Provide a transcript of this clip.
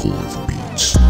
hardcore beats.